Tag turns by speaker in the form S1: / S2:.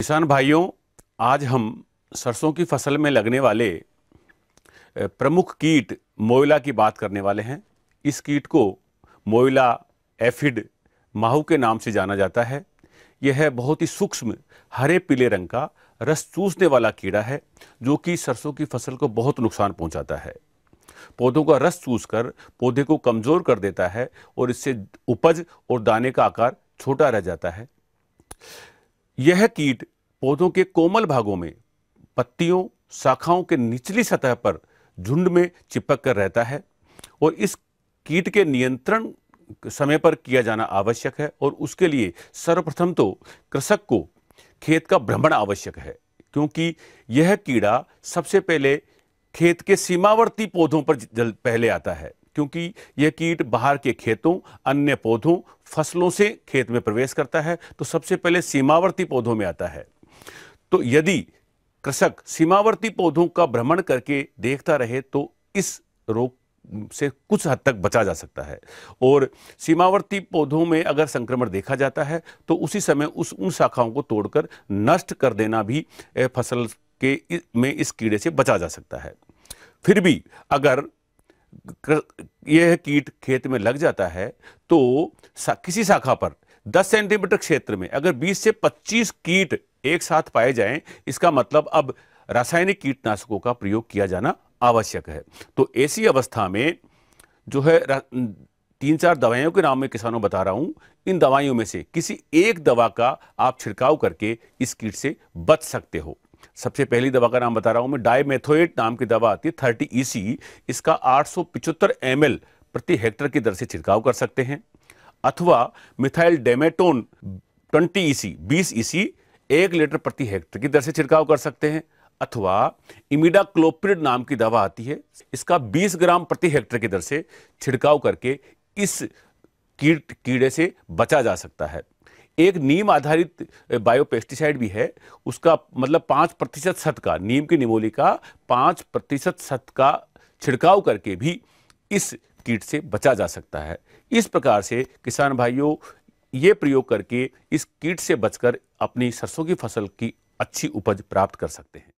S1: किसान भाइयों, आज हम सरसों की फ़सल में लगने वाले प्रमुख कीट मोयला की बात करने वाले हैं। इस कीट को मोयला एफिड माहू के नाम से जाना जाता है। यह है बहुत ही सूक्ष्म, हरे पीले रंग का रस चूसने वाला कीड़ा है, जो कि सरसों की फ़सल को बहुत नुकसान पहुंचाता है। पौधों का रस चूसकर पौधे को कमज़ोर कर देता है और इससे उपज और दाने का आकार छोटा रह जाता है। यह कीट पौधों के कोमल भागों में, पत्तियों, शाखाओं के निचली सतह पर झुंड में चिपक कर रहता है और इस कीट के नियंत्रण समय पर किया जाना आवश्यक है और उसके लिए सर्वप्रथम तो कृषक को खेत का भ्रमण आवश्यक है, क्योंकि यह कीड़ा सबसे पहले खेत के सीमावर्ती पौधों पर जल, पहले आता है, क्योंकि यह कीट बाहर के खेतों, अन्य पौधों, फ़सलों से खेत में प्रवेश करता है तो सबसे पहले सीमावर्ती पौधों में आता है। तो यदि कृषक सीमावर्ती पौधों का भ्रमण करके देखता रहे तो इस रोग से कुछ हद तक बचा जा सकता है। और सीमावर्ती पौधों में अगर संक्रमण देखा जाता है तो उसी समय उस उन शाखाओं को तोड़कर नष्ट कर देना भी फ़सल के में इस कीड़े से बचा जा सकता है। फिर भी अगर यह कीट खेत में लग जाता है तो किसी शाखा पर 10 सेंटीमीटर क्षेत्र में अगर 20 से 25 कीट एक साथ पाए जाएँ, इसका मतलब अब रासायनिक कीटनाशकों का प्रयोग किया जाना आवश्यक है। तो ऐसी अवस्था में जो है तीन चार दवाइयों के नाम में किसानों बता रहा हूँ, इन दवाइयों में से किसी एक दवा का आप छिड़काव करके इस कीट से बच सकते हो। सबसे पहली दवा का नाम बता रहा हूँ मैं, डायमेथोएट नाम की दवा आती है, थर्टी ईसी इसका आठ सौ प्रति हेक्टर की दर से छिड़काव कर सकते हैं। अथवा मिथाइल डेमेटोन, ट्वेंटी ईसी बीस ईसी एक लीटर प्रति हेक्टर की दर से छिड़काव कर सकते हैं, अथवा इमिडाक्लोप्रिड नाम की दवा आती है, इसका 20 ग्राम प्रति हेक्टर की दर से छिड़काव करके इस कीट, कीड़े से बचा जा सकता है। एक नीम आधारित बायोपेस्टिसाइड भी है, उसका मतलब पाँच प्रतिशत सत का, नीम की निमोली का पाँच प्रतिशत सत का छिड़काव करके भी इस कीट से बचा जा सकता है। इस प्रकार से किसान भाइयों ये प्रयोग करके इस कीट से बचकर अपनी सरसों की फ़सल की अच्छी उपज प्राप्त कर सकते हैं।